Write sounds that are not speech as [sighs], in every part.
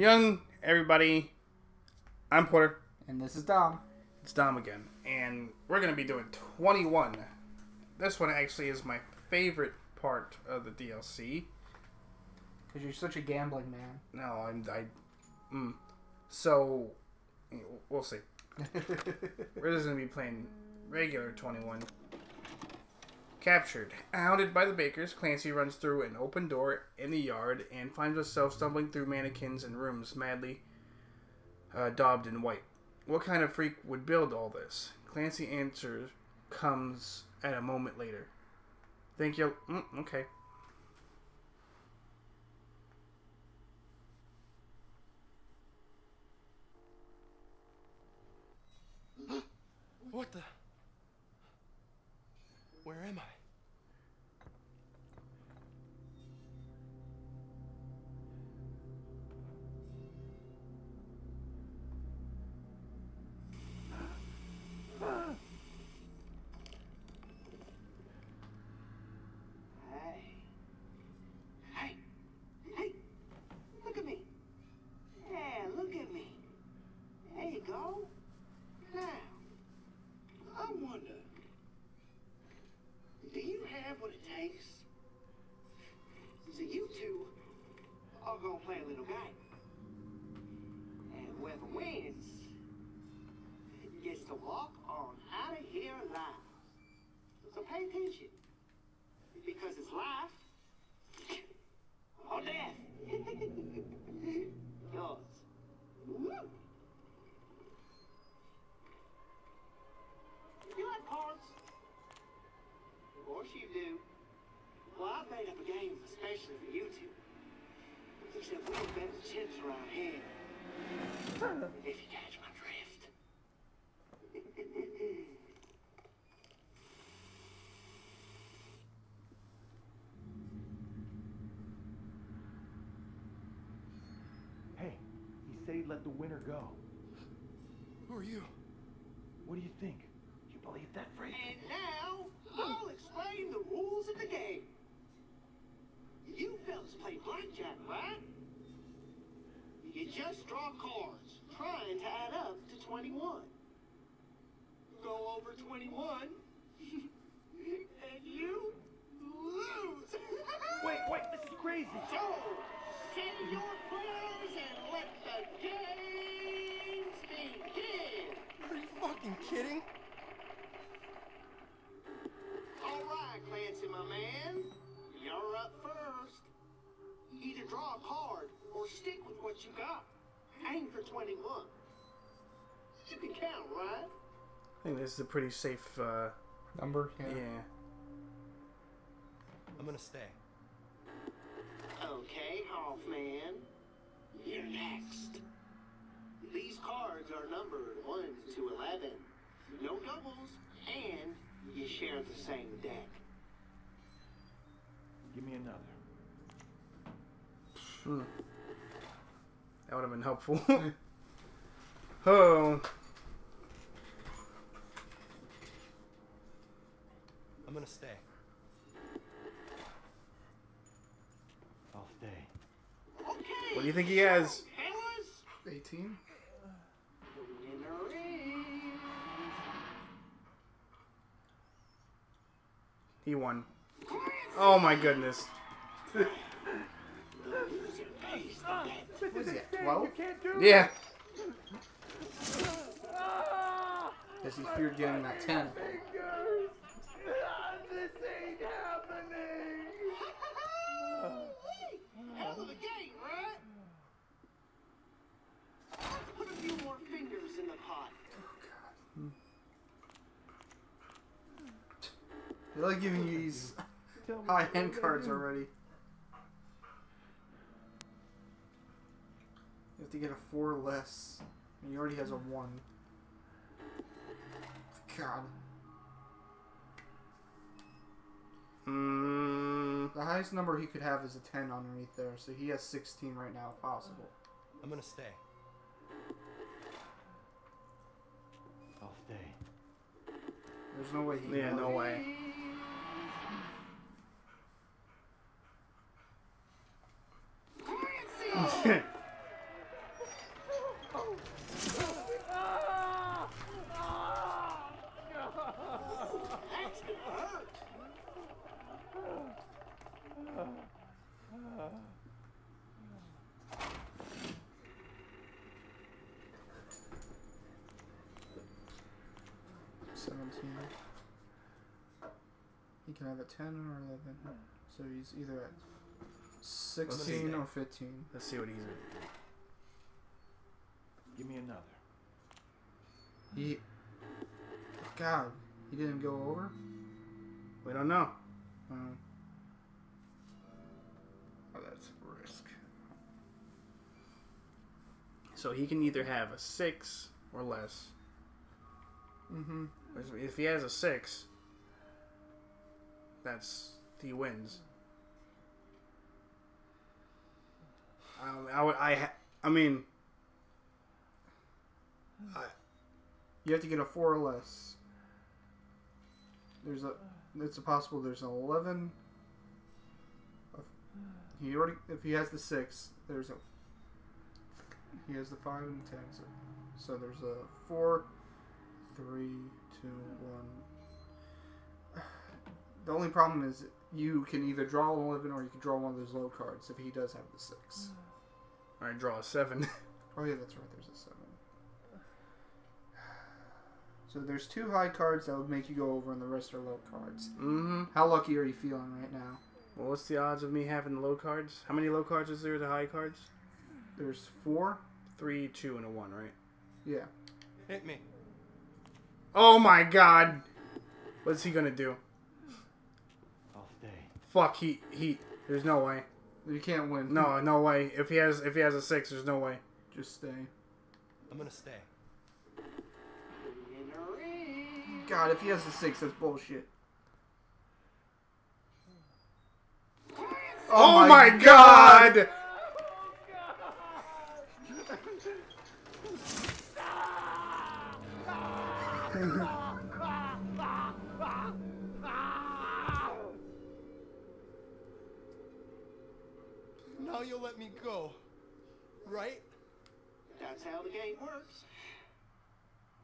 young everybody. I'm Porter. And this is Dom. It's Dom again, and we're gonna be doing 21. This one actually is my favorite part of the DLC. Because you're such a gambling man. No, I'm I. Mm. So, we'll see. [laughs] we're just gonna be playing regular 21. Captured. Hounded by the bakers, Clancy runs through an open door in the yard and finds himself stumbling through mannequins and rooms madly uh, daubed in white. What kind of freak would build all this? Clancy answers comes at a moment later. Thank you'll. Mm, okay. What the? Where am I? Do. Well, I've made up a game especially for you two. Except we have better chips around here. If you catch my drift. Hey, he said he'd let the winner go. Who are you? What do you think? You believe that phrase? And now, I'll explain the rules of the game. You fellas play blackjack, right? You just draw cards, trying to add up to 21. Go over 21, and you lose. Wait, wait, this is crazy. So, settle your prayers and let the games begin. Are you fucking kidding? All right, Clancy, my man. You're up first. Either draw a card or stick with what you got. Aim for 21. You can count, right? I think this is a pretty safe. Uh, Number? yeah. I'm gonna stay. Okay, Hoffman. You're next. These cards are numbered 1 to 11. No doubles, and you share the same deck. Give me another. Hmm. That would have been helpful. [laughs] oh. I'm gonna stay. I'll stay. Okay. What do you think he has? 18? the winner is... He won. Oh my goodness. The loser pays. What is it, 12? Yeah. Because he feared getting that 10. This ain't happening. Hell of a game, right? Let's put a few more fingers in the pot. They're like giving you these [laughs] high-end cards already. You have to get a 4 or less. And he already has a 1. God. Mm, The highest number he could have is a 10 underneath there, so he has 16 right now if possible. I'm gonna stay. I'll stay. There's no way he yeah, no way. Seventeen. He can have a ten or eleven. So he's either at sixteen or fifteen. Let's see what he's at. Give me another. He. God, he didn't go over. We don't know. Um, oh, that's a risk. So he can either have a six or less. Mm-hmm. If he has a six, that's he wins. Um, I would, I, I mean, I, You have to get a four or less. There's a. It's a possible. There's an eleven. He already. If he has the six, there's a. He has the five and the ten. So, so there's a four, three, two, one. The only problem is you can either draw an eleven or you can draw one of those low cards if he does have the six. I draw a seven. [laughs] Oh yeah, that's right. There's a seven. So there's two high cards that would make you go over, and the rest are low cards. mm-hmm. How lucky are you feeling right now? Well, what's the odds of me having the low cards? How many low cards is there? The high cards? There's four. Three, two, and a one, right? Yeah. Hit me. Oh my god! What's he gonna do? I'll stay. Fuck, he he. There's no way. You can't win. No, no way. If he has if he has a six, there's no way. Just stay. I'm gonna stay. In a ring. God, if he has a six, that's bullshit. Oh, oh my, god! Now [laughs] you'll let me go. Right? That's how the game works.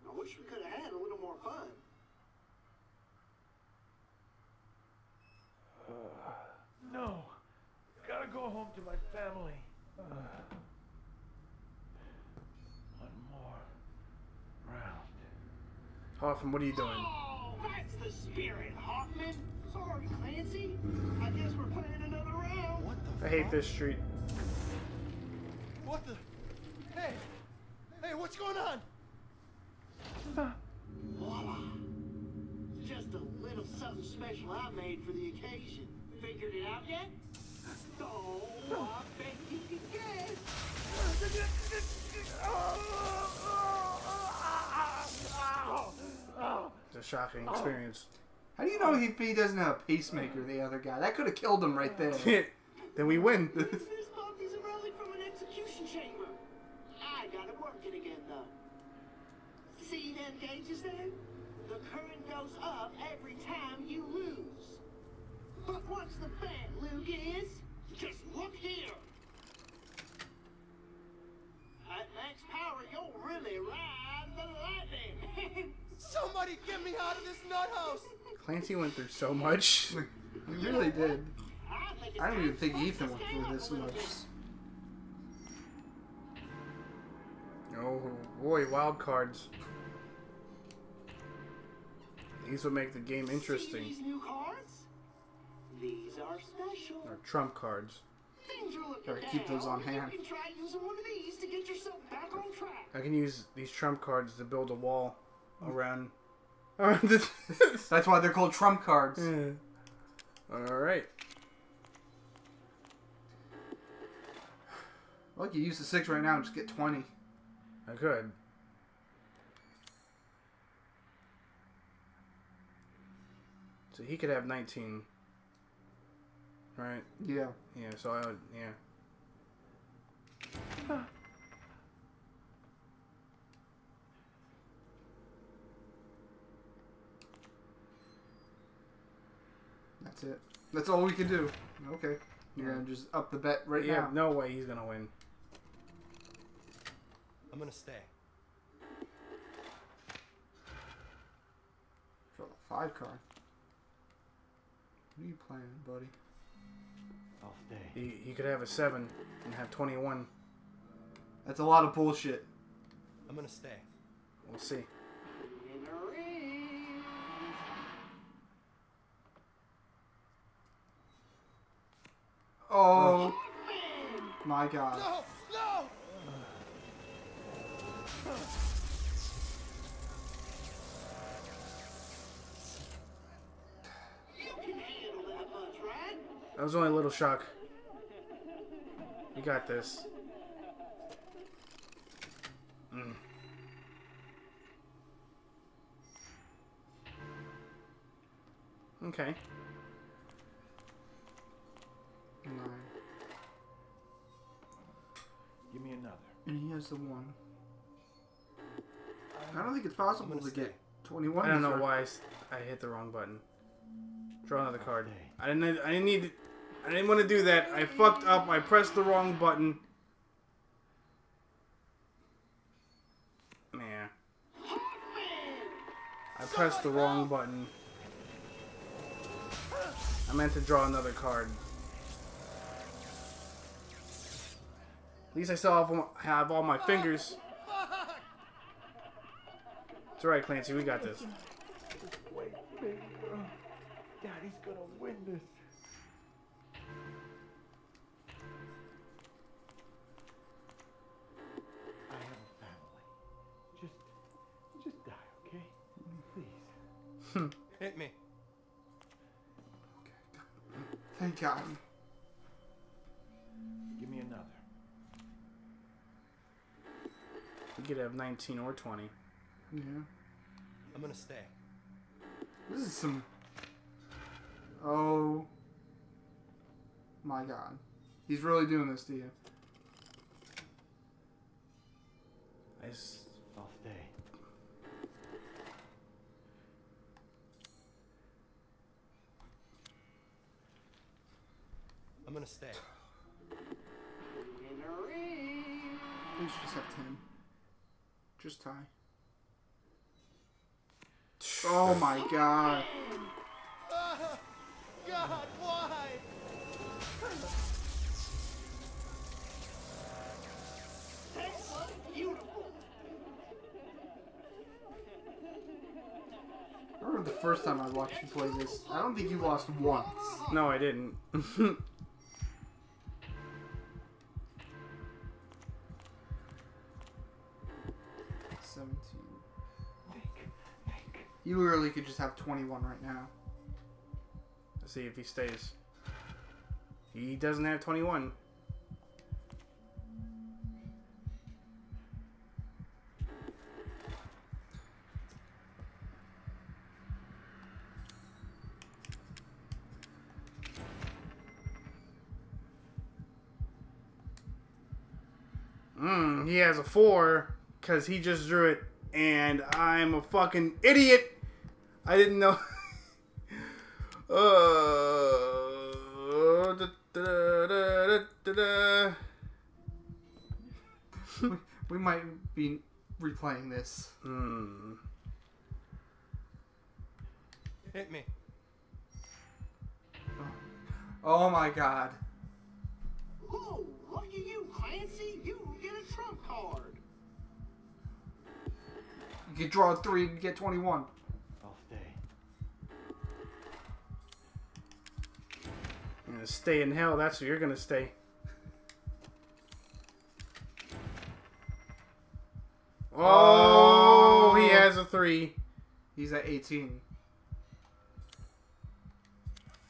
I wish we could have had a little more fun. [sighs] No. Gotta go home to my family. [sighs] One more round. Hoffman, what are you doing? Oh, that's the spirit, Hoffman. Sorry, Clancy. I guess we're playing another round. What the I hate this street. What the? Hey! Hey, what's going on? Voila. Just a little something special I made for the occasion. Figured it out yet? [laughs] Oh, I bet you can guess. It's a shocking oh. experience. How do you know if he doesn't have a pacemaker? The other guy that could have killed him right there. [laughs] then we win. [laughs] This puppy's a relic from an execution chamber. I got it working again, though. See them gauges there? The current goes up every time you lose. But what's the bet, Luke is? Just look here. At max power, you'll really ride the lightning. [laughs] Somebody get me out of this nut house! Clancy went through so much. [laughs] He really did. I, think it's I don't even think Ethan went through this much. bit. Oh boy, wild cards. These would make the game See interesting. these new cards? These are special. Or trump cards. Things are Gotta keep those on hand. You can try using one of these to get yourself back on track. I can use these trump cards to build a wall around [laughs] around this. That's why they're called trump cards. All right. Look, you use the six right now and just get twenty. I could. So he could have 19. Right? Yeah. Yeah, so I would, yeah. That's it. That's all we can do. Okay. You're gonna just up the bet right yeah, now. no way he's gonna win. I'm gonna stay. Draw the five card. What are you playing, buddy? I'll stay. He, he could have a 7 and have 21. That's a lot of bullshit. I'm gonna stay. We'll see. In. Oh my god. No! No! [sighs] [sighs] [sighs] That was only a little shock. You got this. Mm. Okay. Nine. Give me another. And he has the one. I don't think it's possible to gonna get 21. I don't know these are- why I, s- I hit the wrong button. Draw another card. I didn't. I didn't need. I didn't want to do that. I fucked up. I pressed the wrong button. Man. I pressed the wrong button. I meant to draw another card. At least I still have, all my fingers. It's alright, Clancy. We got this. Wait. Daddy's gonna win this. Hit me. Okay. Thank God. Give me another. We could have 19 or 20. Yeah. I'm gonna stay. This is some. Oh. My God. He's really doing this to you. We should just have 10. Just tie. Oh my God. God, why? That's beautiful. I remember the first time I watched you play this. I don't think you lost once. no, I didn't. [laughs] You literally could just have 21 right now. Let's see if he stays. He doesn't have 21. Mm, he has a four because he just drew it, and I'm a fucking idiot. I didn't know. [laughs] Uh, da, da, da, da, da, da. We, [laughs] we might be replaying this. Hmm. Hit me. Oh my God. Ooh, look at you, Clancy. You get a trump card. You could draw three and get 21. You're gonna stay in hell. That's where you're gonna stay. Oh, oh, he has a three. He's at 18.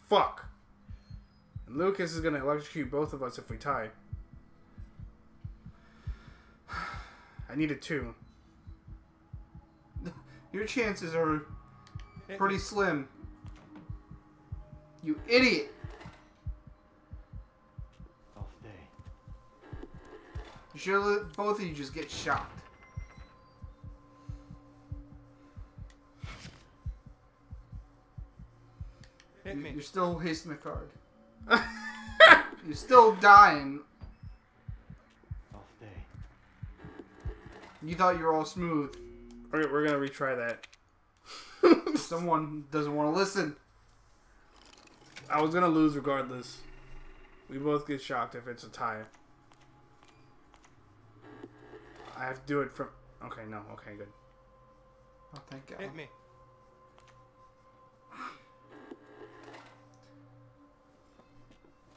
Fuck. And Lucas is gonna electrocute both of us if we tie. [sighs] I need a two. [laughs] Your chances are pretty slim. You idiot. I'll stay. You should let both of you just get shocked. Hit me. You're still hasting the card. [laughs] You're still dying. Oh, I'll stay. You thought you were all smooth. Alright, we're gonna retry that. [laughs] Someone doesn't want to listen. I was gonna lose regardless. We both get shocked if it's a tie. I have to do it from. Okay, no. Okay, good. Oh, thank God. Hit me.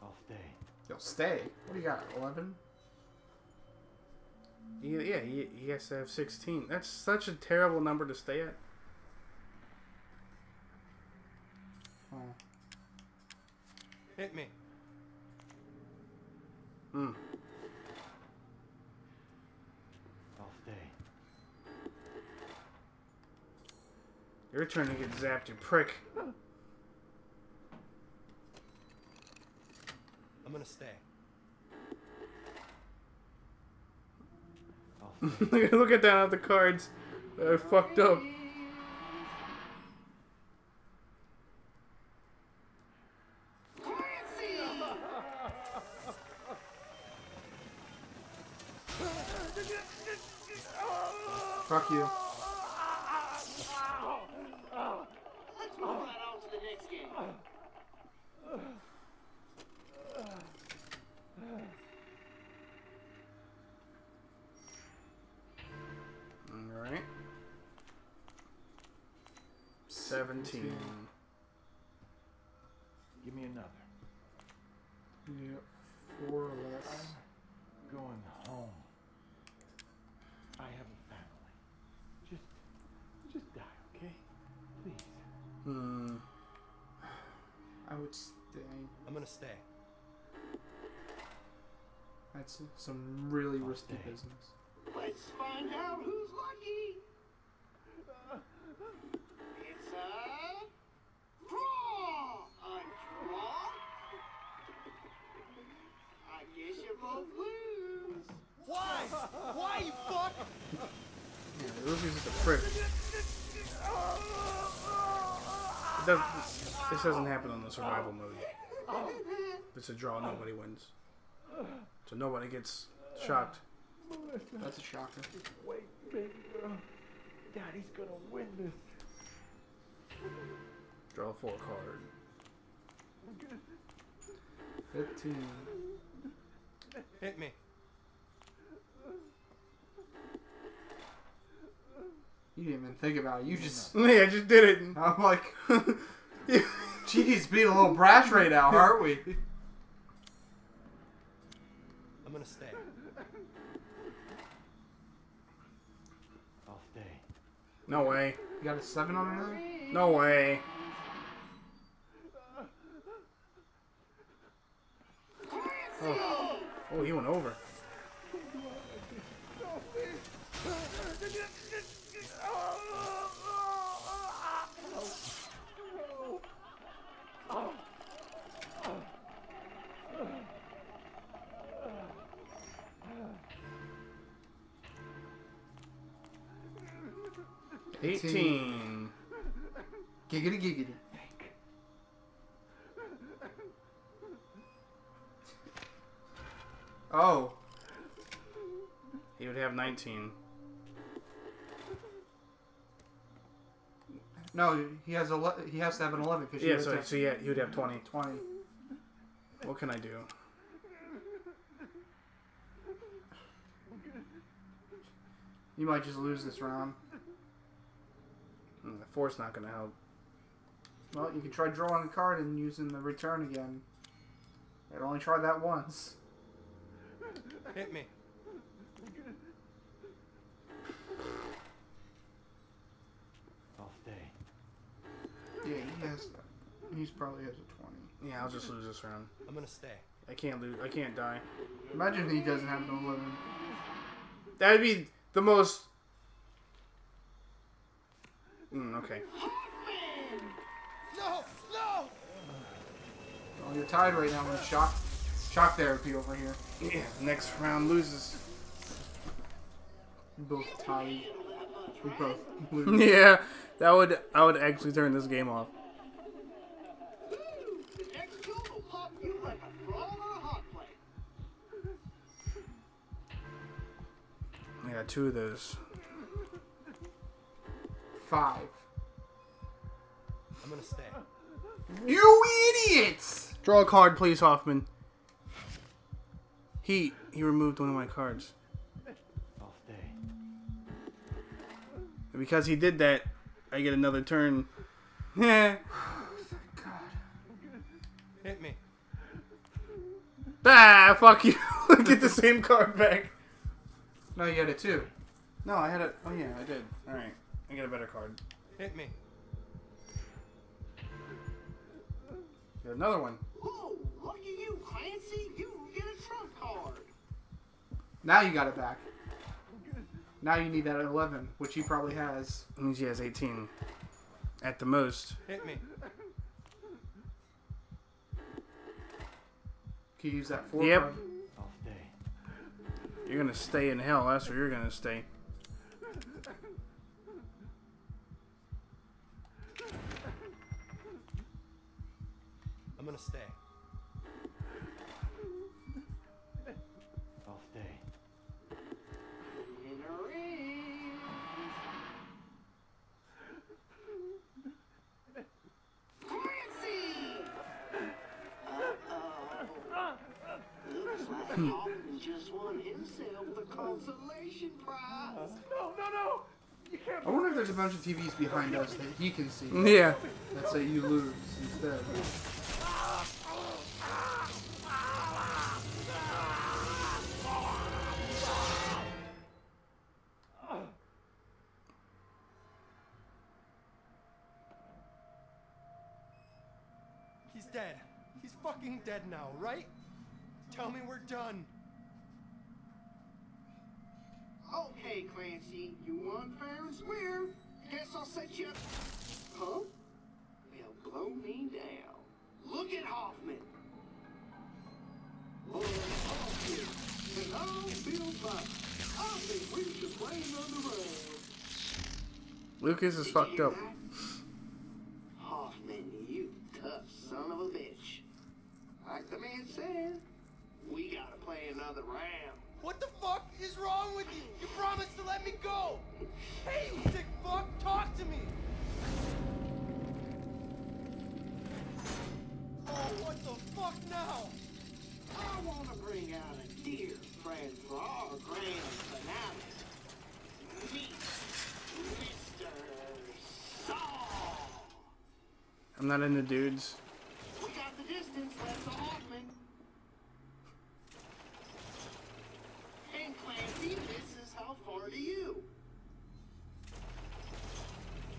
I'll stay. Yo, stay. What do you got? 11? He, yeah, he, he has to have 16. That's such a terrible number to stay at. Oh. Hit me. Hmm. Your turn to get zapped, you prick. I'm gonna stay. [laughs] Oh, I'll stay. Look at that on the cards. They're fucked up. Fuck you. I'm gonna stay. That's some really I'll risky stay. business. Let's find out who's lucky. It's a draw. A draw? I guess you both lose. Why? Why, you fuck? Yeah, Rufy's just a prick. It does, this doesn't happen on the survival mode. If it's a draw, nobody wins. So nobody gets shocked. That's a shocker. Wait, baby girl. Daddy's gonna win this. Draw a four card. 15. Hit me. You didn't even think about it. You just. [laughs] Yeah, I just did it. I'm like, [laughs] [laughs] geez, being a little brash right now, aren't we? I'm gonna stay. I'll stay. No way. You got a 7 on anything? No way. Oh, oh he went over. Eighteen. Giggity giggity. Oh, He would have nineteen. no, he has ele- he has to have an 11 because Yeah, so, so yeah, he would have twenty. 20. What can I do? You might just lose this round. Mm, The force not gonna help. Well, you can try drawing a card and using the return again. I'd only try that once. Hit me. I'll stay. Yeah, he has. He's probably has a 20. Yeah, I'll just lose this round. I'm gonna stay. I can't lose. I can't die. Imagine he doesn't have an 11. That'd be the most. Mm, okay. No! No! Well, you're tied right now with shock, shock therapy over here. Yeah, next round loses. We both tied. We both [laughs] lose. yeah, that would. I would actually turn this game off. Woo! The next two will pop you like a frog or a hot plate. I got two of those. Five. I'm gonna stay. You idiots! Draw a card, please, Hoffman. He he removed one of my cards. I'll stay. And because he did that, I get another turn. Yeah. [laughs] Hit me. ah, fuck you. [laughs] get the same card back. No, you had it too. No, I had it. Oh yeah, I did. All right, I get a better card. Hit me. Get another one. Whoa, look at you, Clancy. You get a trump card. Now you got it back. Now you need that 11, which he probably has. That means he has 18, at the most. Hit me. Can you use that 4 Yep. card? I'll. You're gonna stay in hell. That's where you're gonna stay. I'm gonna stay. I'll stay. In a ring. Clancy! Uh-oh. Looks like Hoffman just won himself the consolation prize. No, no, no! I wonder if there's a bunch of TVs behind us that he can see. Yeah. That say you lose instead. Dead now, right? Tell me we're done. Okay, Clancy, you won fair and square. Guess I'll set you up. Huh? Well, blow me down. Look at Hoffman. Oh, oh Hoffman. And I'll feel fine. I think we should play another round. Lucas is Did fucked up. that? Hoffman, you tough son of a bitch. Like the man said, we gotta play another round. What the fuck is wrong with you? You promised to let me go. Hey, you sick fuck, talk to me. Oh, what the fuck now? I want to bring out a dear friend for our grand finale. Meet Mr. Saw. I'm not into dudes. We got the distance left to Hoffman. And Clancy, this is how far to you.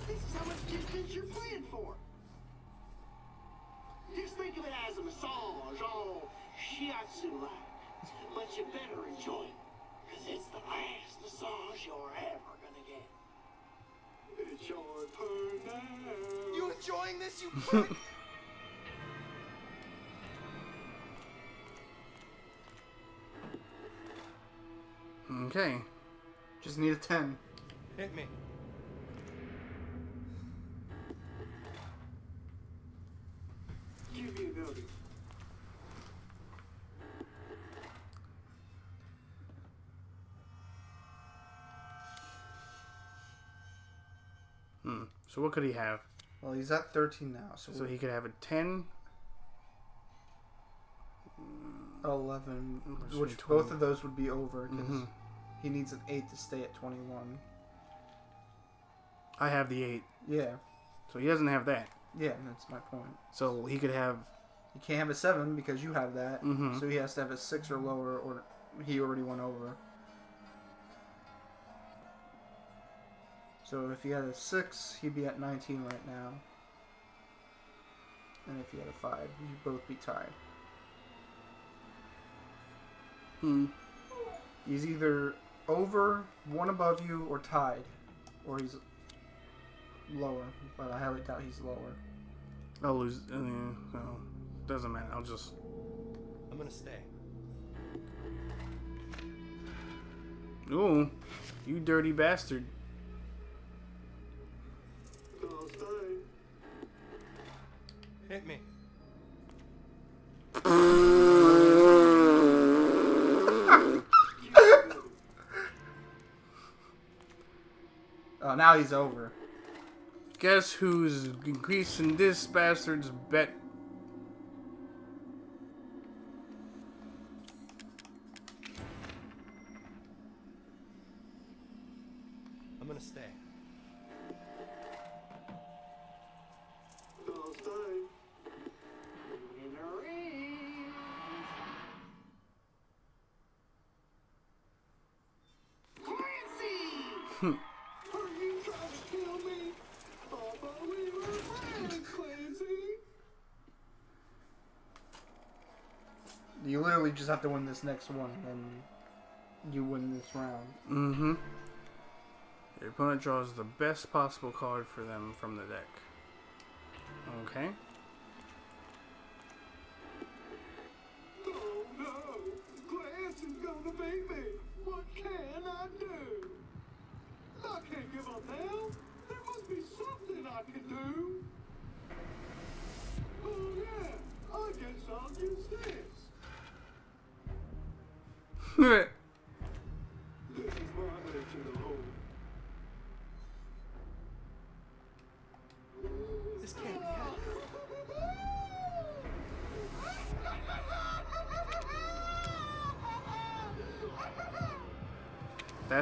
This is how much distance you're playing for. Just think of it as a massage, all shiatsu-like. But you better enjoy it, because it's the last massage you're ever gonna get. It's your turn now. You enjoying this, you prick? [laughs] Okay. Just need a 10. Hit me. So what could he have? Well, he's at 13 now, so, So he could have a 10. 11, Which both of those would be over because Mhm. he needs an 8 to stay at 21. I have the 8. Yeah, So he doesn't have that. yeah, that's my point. So he could have. He can't have a 7 because you have that, Mhm. so he has to have a 6 or lower, or he already went over. So if he had a 6, he'd be at 19 right now. And if he had a 5, you'd both be tied. Hmm. He's either over, one above you, or tied. Or he's lower, but I highly doubt he's lower. I'll lose. Uh, no. Doesn't matter. I'll just. I'm gonna stay. Ooh. You dirty bastard. Hit me. Oh, now he's over. Guess who's increasing this bastard's bet? Just have to win this next one, and you win this round. Mm-hmm. Your opponent draws the best possible card for them from the deck. Okay.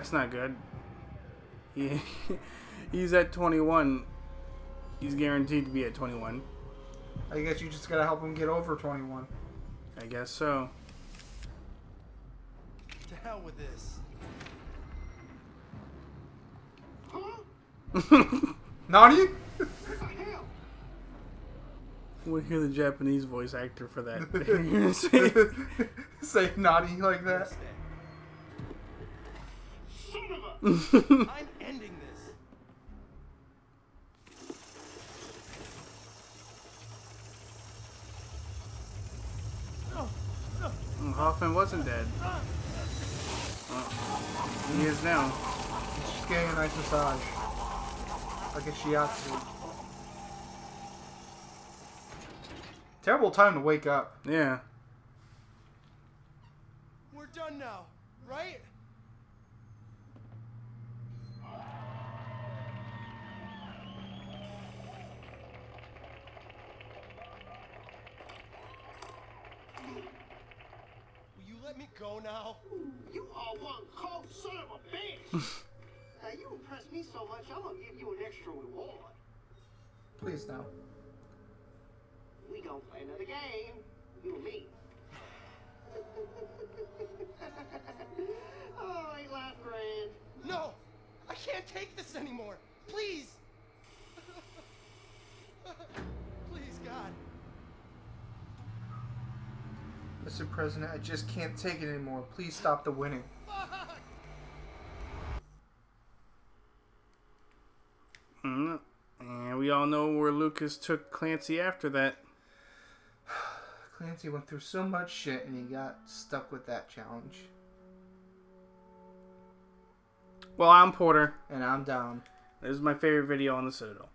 That's not good. He, [laughs] he's at 21. He's guaranteed to be at 21. I guess you just gotta help him get over 21. I guess so. To hell with this. Huh? Nani? What the? We'll hear the Japanese voice actor for that. [laughs] [laughs] Say naughty like I'm that. I'm ending this. Oh, Hoffman wasn't dead. Well, he is now. She's getting a nice massage. Like a shiatsu. Terrible time to wake up. Yeah. We're done now, right? Will you let me go now? You are one cold son of a bitch! [laughs] now you impress me so much, I'm gonna give you an extra reward. Please now. We gonna play another game. You and me. [laughs] oh, ain't life grand? No! I can't take this anymore! Please! [laughs] Please, God. Mr. President, I just can't take it anymore. Please stop the winning. Fuck! Mm, And we all know where Lucas took Clancy after that. [sighs] Clancy went through so much shit and he got stuck with that challenge. Well, I'm Porter. And I'm Dom. This is my favorite video on the Citadel.